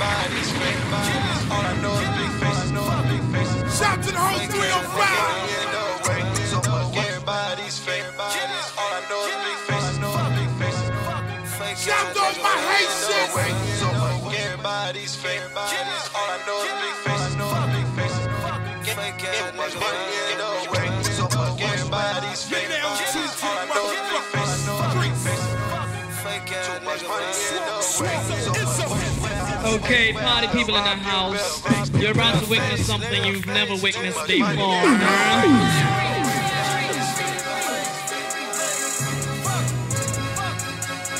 everybody's fake. All I know is big faces, know big faces. Shout to the whole 305. So much everybody's fake. All I know is big faces, know big faces. Shout out my Haitians. So much everybody's fake. All I know is big faces, know big faces. So much everybody's fake. All I know is big faces, know big faces. Too much money in the way. So much Okay, party people in the house. You're about to witness something you've never witnessed before.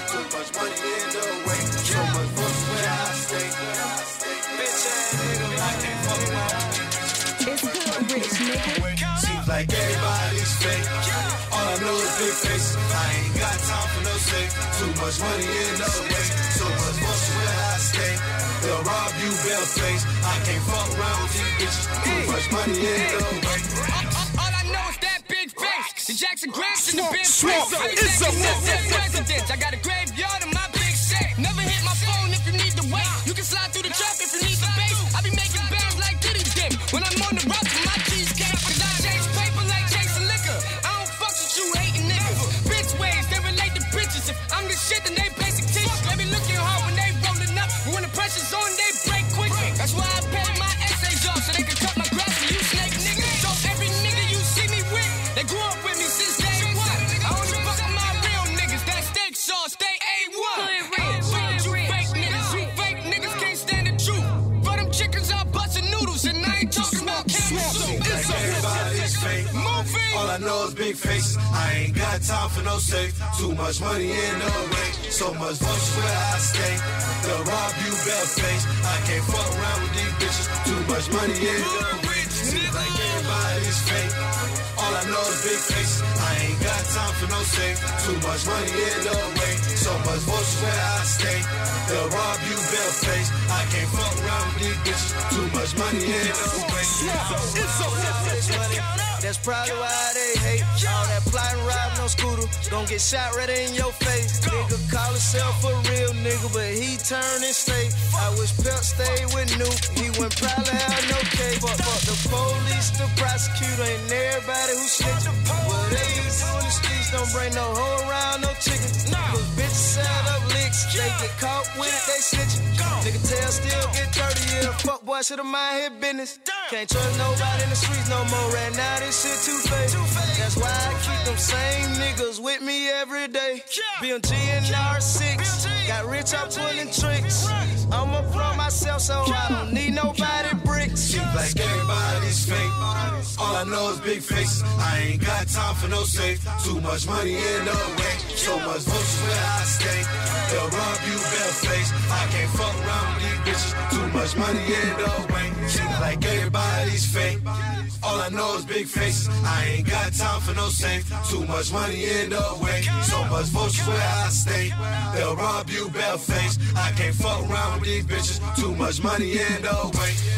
Too much money in the way. So much books where I stay. Bitch ass nigga, I can't fuck around. It's hood rich, nigga. Seems like everybody's fake. All I know is big face. I ain't got time for no safe. Too much money in the way. So much books I rob you face. I can't fuck around with these bitches. Too much money in the way. All I know is that big face. The Jackson Grants in the big face. I be it's a taking steps as motherfucker. president. I got a graveyard noodles and I ain't talking about Campbell soup. Like everybody's fake. Moving. All I know is big faces. I ain't got time for no safe. Too much money in the way. So much votes where I stay. They'll rob you bare face. I can't fuck around with these bitches. Too much money in the way. Seems like everybody's fake. All I know is big faces. I ain't got time for no safe. Too much money in the way. So much votes where I stay. They'll rob you bare face. I can't fuck around with these bitches. Too much money probably why they hate all that plotting, riding on scooter. Gonna get shot right in your face. Nigga call himself a real nigga, but he turned and stayed. I wish Pelt stayed with Nuke. He wouldn't probably have no case. Fuck, fuck the police, the prosecutor, and everybody who snitch. Whatever you do in the streets, don't bring no hoe around, no chicken. Cause bitches set up licks. They get caught with it, they snitch. Nigga tail still get dirty, yeah. Fuck boy, should have mind his business. Can't trust nobody in the streets no more. Right now, this shit too fake. That's why I keep them same niggas with me every day. BMG and R6. Got rich out pulling tricks. I'ma pro myself, so I don't need nobody bricks. Like everybody's fake. I know is big faces. I ain't got time for no safe. Too much money in the way. So much votes where I stay. They'll rob you bare face. I can't fuck around with these bitches. Too much money in the way. Like everybody's fake. All I know is big faces. I ain't got time for no safe. Too much money in the way. So much votes where I stay. They'll rob you bare face. I can't fuck around with these bitches. Too much money in the way.